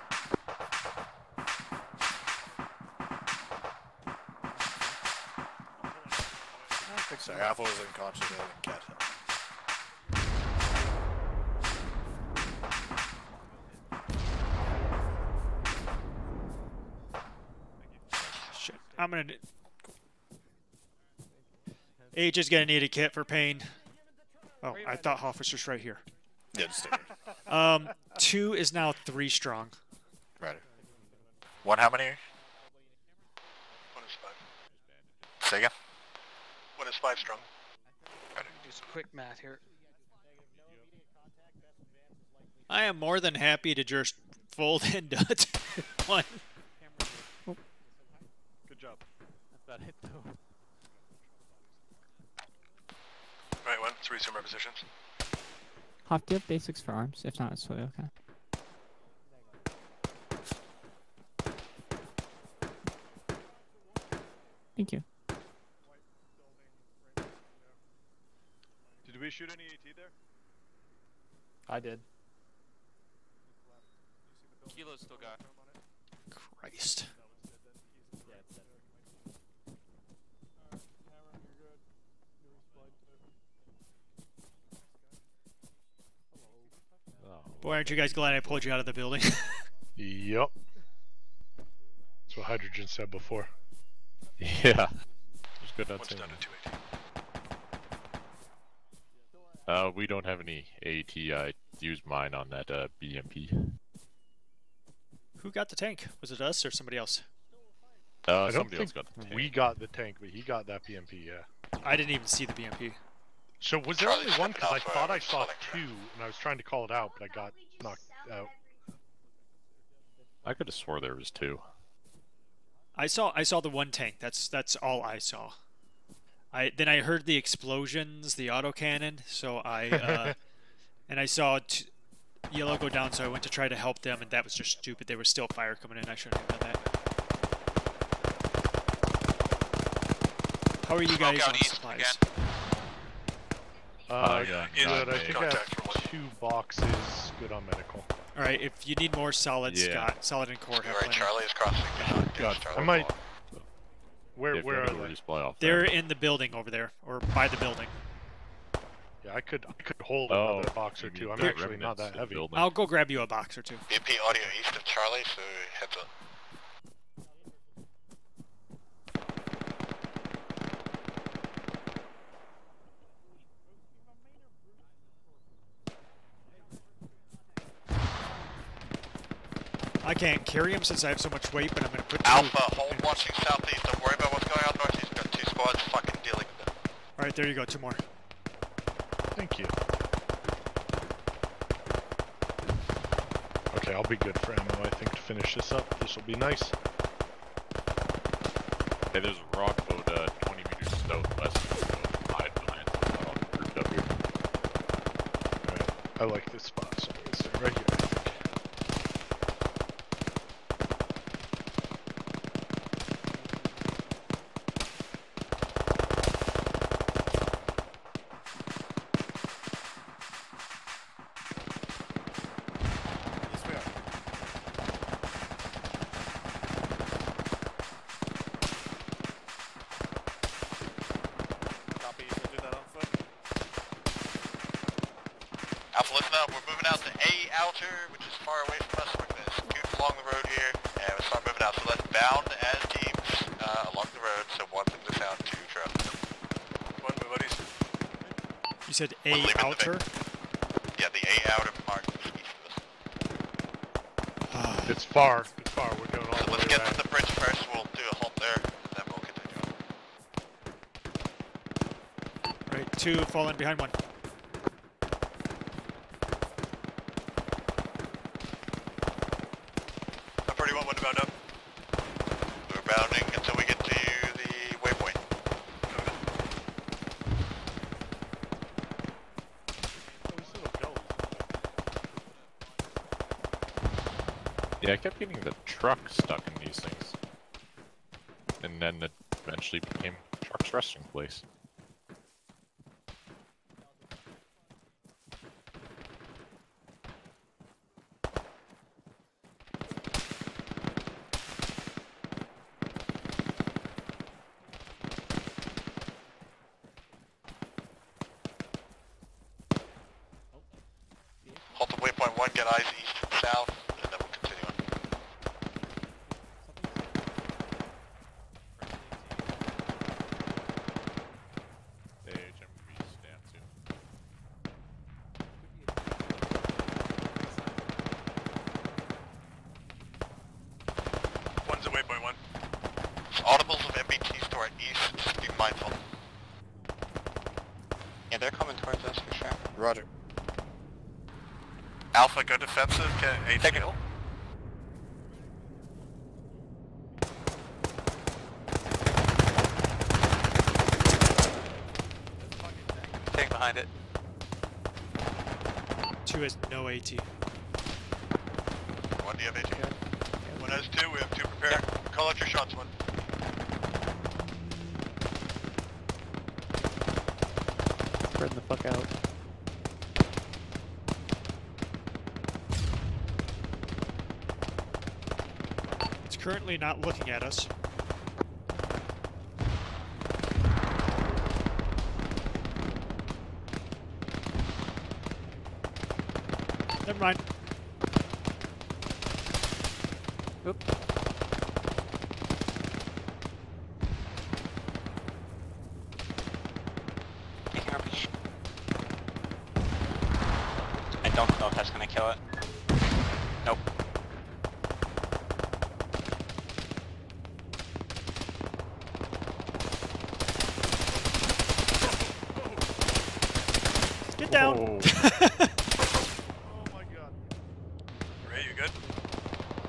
Sorry, Alpha was unconscious. I didn't catch it. Shit. I'm gonna. ne- H is gonna need a kit for pain. Oh, I thought Hoff was just right here. Yeah, just stay. [laughs] Um, two is now three strong. Right. One how many? One is five. Say again? One is five strong. Do some quick math here. I am more than happy to just fold [laughs] into one. Good job. That's about it though. Right one. Let's resume our positions. Hoff, do you have basics for arms? If not, it's totally okay. Thank you. Did we shoot any AT there? I did. Kilo's still got. Christ. Boy, aren't you guys glad I pulled you out of the building? [laughs] Yup. That's what Hydrogen said before. [laughs] Yeah. Just good on saying that. Uh, we don't have any AT. I used mine on that uh, BMP. Who got the tank? Was it us or somebody else? Uh, I don't somebody think else got the tank. we got the tank, but he got that BMP. Yeah. I didn't even see the BMP. So was there only one? Because I thought I saw two, and I was trying to call it out, but I got knocked out. I could have swore there was two. I saw I saw the one tank. That's that's all I saw. I then I heard the explosions, the autocannon. So I uh, [laughs] and I saw t- yellow go down. So I went to try to help them, and that was just stupid. There was still fire coming in. I shouldn't have done that. How are you guys on supplies? Uh, yeah, good. I think I have two boxes. Good on medical. All right. If you need more solid, Yeah. Scott, solid and core. have Alright, plenty. Charlie is crossing. God, I might. Where if where are had to they? resupply off They're there. in the building over there, or by the building. Yeah, I could I could hold Oh, another box or two. I'm actually not that of the heavy. building. I'll go grab you a box or two. BP audio east of Charlie, so heads up. I can't carry him since I have so much weight, but I'm gonna put two. Alpha, hold watching southeast. Don't worry about what's going on northeast. Got two squads fucking dealing with it. All right, there you go. Two more. Thank you. Okay, I'll be good for ammo. I think to finish this up. This will be nice. Hey, there's a rock boat uh, 20 meters southwest of Hyde Plant uh, grouped up here. Alright, I like this spot. So I'm gonna stay right here. I think. Yes, we are. Copy, you can do that on foot. Alpha, listen up. We're moving out to A Outer, which is far away from us. We're going to scoot along the road here, and we'll start moving out. So let's bound as teams uh, along the road. So one thing to sound, two trust. One move, buddies. You said We're A leaving the outer. Yeah, the A Outer mark is [sighs] east of us. It's far. It's far. We're going all So the let's way get around. to the bridge first. We'll do a halt there, and then we'll continue. Right, two falling behind one. I'm pretty well bound up. We're bounding until we get to the waypoint. Yeah, I kept getting the truck stuck in these things. And then it eventually became truck's resting place. Halt at waypoint one, get eyes east and south, and then we'll continue on. The HMV stand too. One's at waypoint one. Audibles of MBTs to our east, just be mindful. Yeah, they're coming towards us for sure. Roger. Alpha, go defensive, get a Take it. Tank behind it. Two has no AT. One, do you have AT? One has two, we have two prepared. Call out your shots, one. Spreading the fuck out. It's currently not looking at us. Never mind. Oop. That's gonna kill it. Nope. Get down. Oh my god. Ray, you good?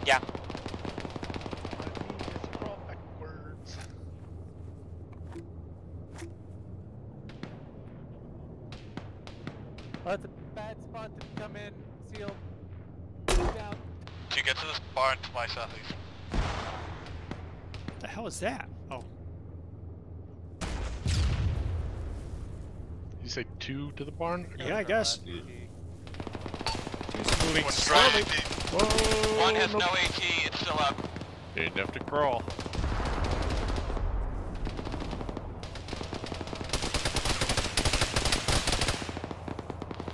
Yeah. Oh, that's a bad spot to come in. Seal. Down. To get to this barn to my southeast. What the hell is that? Oh, You say two to the barn? yeah, I guess. Yeah. He's moving slowly. Whoa, One has nope. no AT, it's still up. Didn't have to crawl.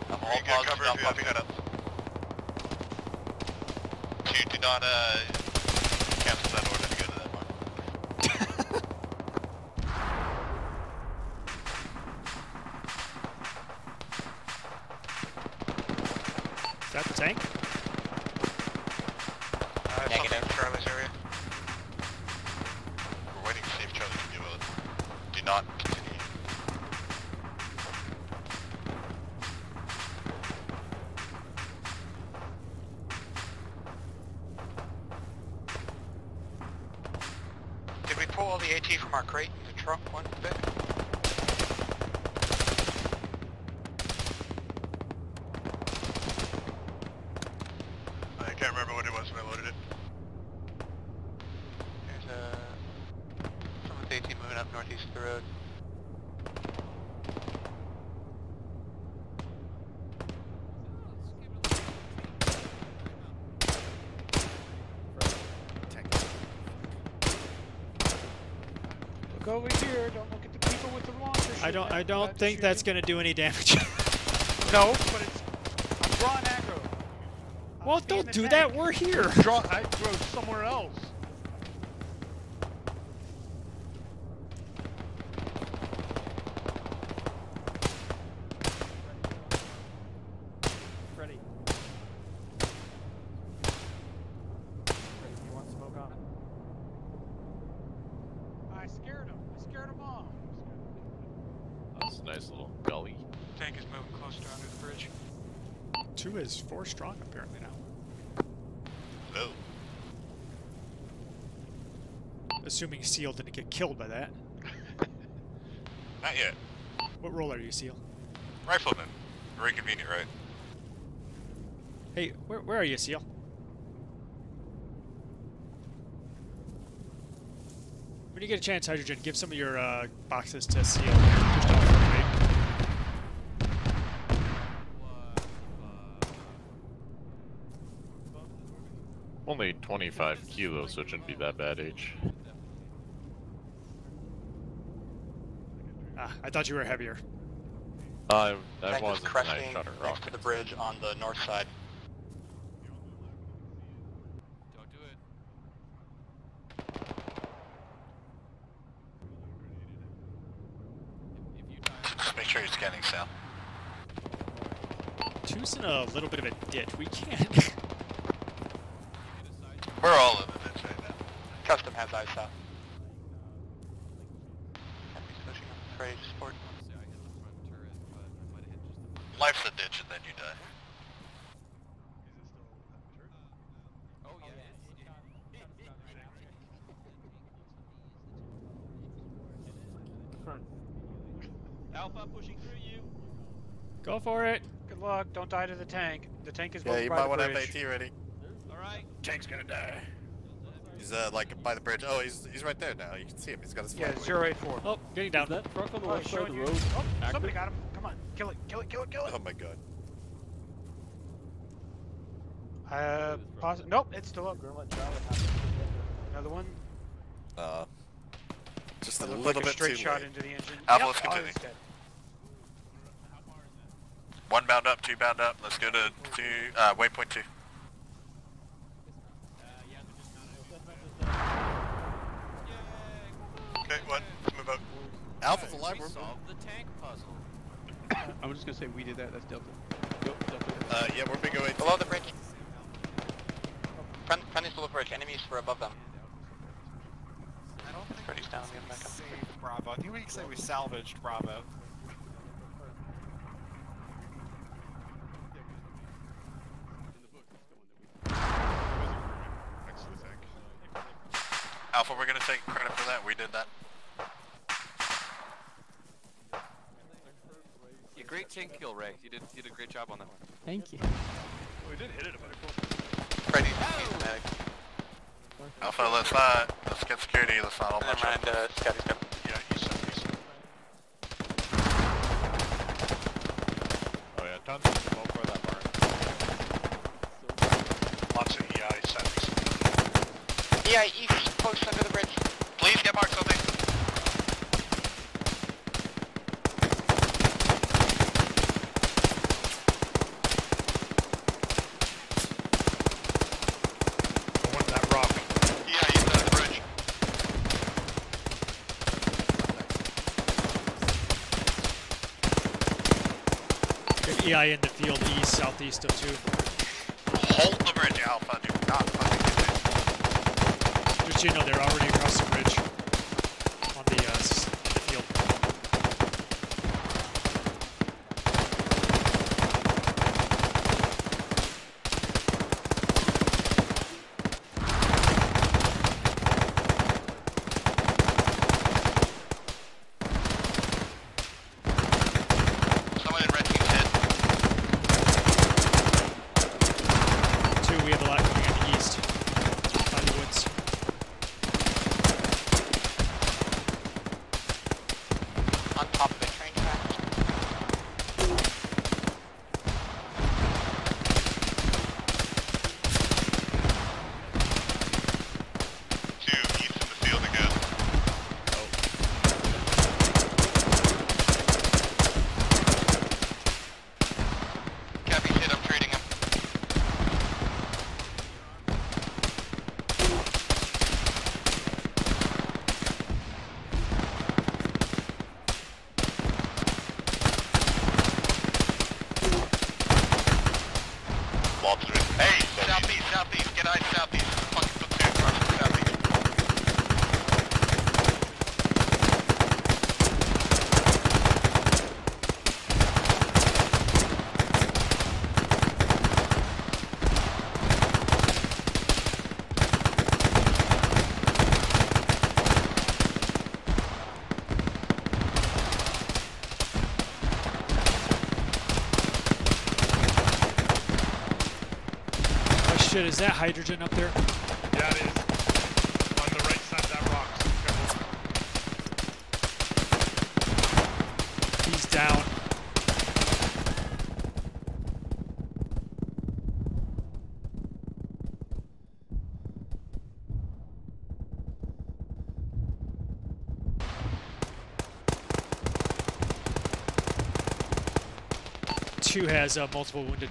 I'm all positive, not popping it up. Two, do not, uh, cancel that order to go to that barn. Is that the tank? Negative. Charlie's area. We're waiting to see if Charlie can deal with it. Do not continue. Did we pull all the AT from our crate in the trunk one bit? I can't remember what it was when I loaded it. There's a... Someone's AT moving up northeast of the road. Look over here. Don't look at the people with the launcher. I don't. I don't think that's gonna do any damage. [laughs] No, but it's. I'm drawing aggro. well, don't do that. We're here. Draw I drove somewhere else. Freddy. Freddy, you want smoke on it? I scared him. I scared him off. That's a nice little gully. Tank is moving closer under the bridge. Two is four strong apparently now. No. Assuming Seal didn't get killed by that. [laughs] Not yet. What role are you, Seal? Rifleman. Very convenient, right? Hey, where, where are you, Seal? When you get a chance, Hydrogen, give some of your uh, boxes to Seal. Just off the way. Only 25 kilos, so it shouldn't be that bad, H. Ah, I thought you were heavier. Uh, that Tank wasn't when I cresting shot a next rocket. to the bridge on the north side. Don't do it. Just make sure you're scanning Sal. Two's in a little bit of a ditch. We can't. We're all in the ditch right now. Custom has eyes out. Happy's pushing up the trade support. Life's a ditch and then you die. Oh yeah. Alpha pushing through you. Go for it. Good luck. Don't die to the tank. The tank is Yeah, you might want to have. AT ready. Alright. Tank's gonna die. He's uh like by the bridge. Oh, he's he's right there now. You can see him. He's got his Yeah, flag. zero eight four. Oh, getting down. Is that truck on the Oh, left side of the you- road? Oh, somebody got him. Come on, kill it, kill it, kill it, kill it. Oh my god. Uh, pos- nope, it's still up. Another one. Uh, just a That looked little like a bit straight too shot late. into the engine. Alpha, Yep, let's oh, dead. One bound up, two bound up. Let's go to two, uh, waypoint two. Okay, what? Move up. Alpha's alive. We solved the tank puzzle. [coughs] I'm just gonna say we did that. That's Delta. Delta. Uh, yeah, we're big away. Below the breaking. Friend, friendly's below bridge. Enemies were above them. I don't think Pretty down. Bravo. I think we can say we salvaged Bravo. we're gonna take credit for that. We did that. Yeah, great tank kill, Ray. You did you did a great job on that one. Thank you. We did hit it about a Ready Alpha, let's not let's get security. Let's not all. Never mind. Uh, Scotty's coming. southeast of 2. Hold the bridge, Alpha. Do not fucking do it. They're already is that hydrogen up there? Yeah, it is. On the right side of that rock. He's down. Two has uh, multiple wounded.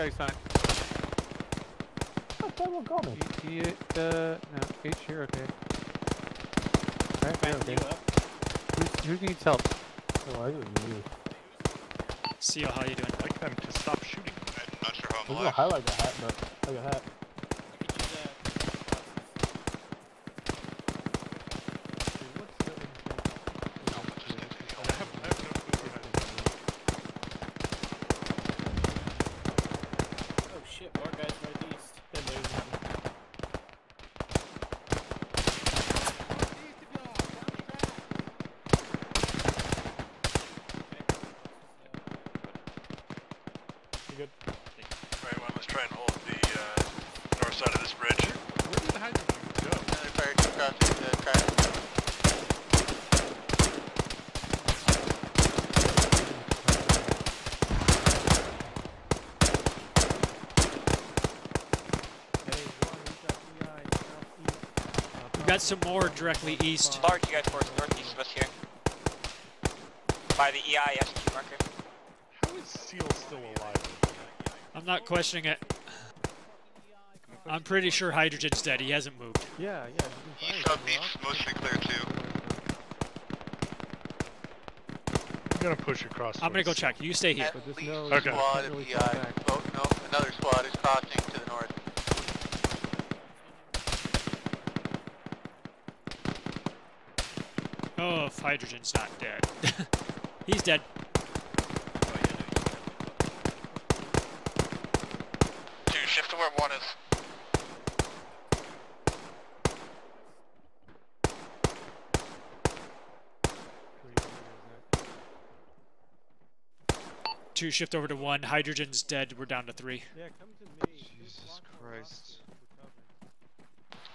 Guy's not. Oh, someone call me. He, he, uh, no, H here, okay. Alright, yeah, okay. Who's, who needs help? Oh, I didn't need. Seal, how you doing? I'd like them to stop shooting. I'm not sure how I'm gonna highlight the hat, but I got a hat. Oh shit, more guys northeast. They're moving. You good? Alright, well, let's try and hold the uh, north side of this bridge. Where did the hydrogen go? Another fire truck crossing the track. We've got some more directly east. Large, you guys force northeast of us here. By the E EISG marker. How is Seal still alive? I'm not questioning it. I'm pretty sure Hydrogen's dead. He hasn't moved. Yeah, yeah. East southeast, mostly clear too. I'm gonna push across. I'm gonna go check. You stay here. But just least Okay. squad of really EI. Oh, no, another squad is crossing to the north. Oh, if Hydrogen's not dead. [laughs] He's dead. Two, shift to where one is. Two shift over to one. Hydrogen's dead. We're down to three. Yeah, come to me. Jesus Christ.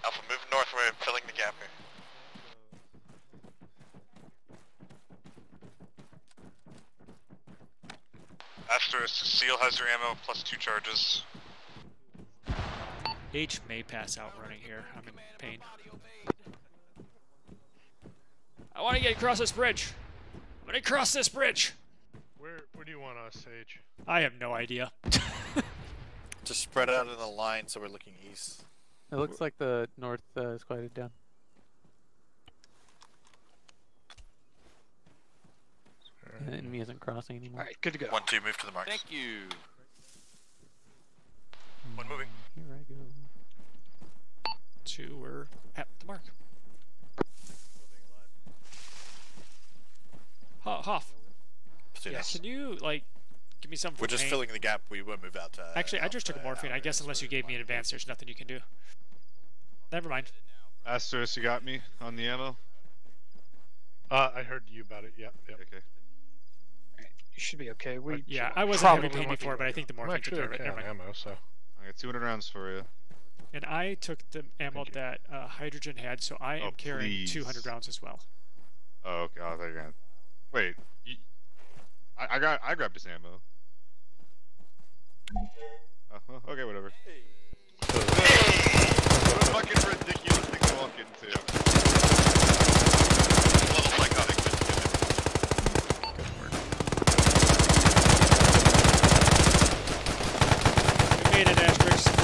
Alpha, move north, we're filling the gap here. Asterisk, Seal has your ammo plus two charges. H may pass out running here. I'm in pain. I want to get across this bridge. I'm gonna cross this bridge. Where Where do you want us, Sage? I have no idea. [laughs] Just spread out in a line so we're looking east. It looks like the north uh, is quieted down. The [laughs] enemy isn't crossing anymore. Alright, good to go. One, two, move to the marks. Thank you. One mm, moving. Here I go. Two, we're at the mark. Ho- Hoff, Let's yeah, can you like give me some? We're just pain? filling the gap. We won't move out to. Uh, Actually, I just took a uh, morphine. I guess unless you gave me in advance, there's nothing you can do. Never mind. Asterisk, you got me on the ammo? Uh, I heard you about it. Yep. Yep. Okay. You should be okay. We Yeah, I wasn't probably having pain won't be before, but I think the I'm morphine took actually care of it. Never mind. ammo, so. I got 200 rounds for you. And I took the ammo that uh, Hydrogen had, so I am Oh, carrying please. 200 rounds as well. Oh, okay. Oh, I thought you were gonna. Wait. You... I, I got. I grabbed this ammo. Uh huh. Okay, whatever. What a fucking ridiculous thing to walk into. A little psychotic, but located, Asterix.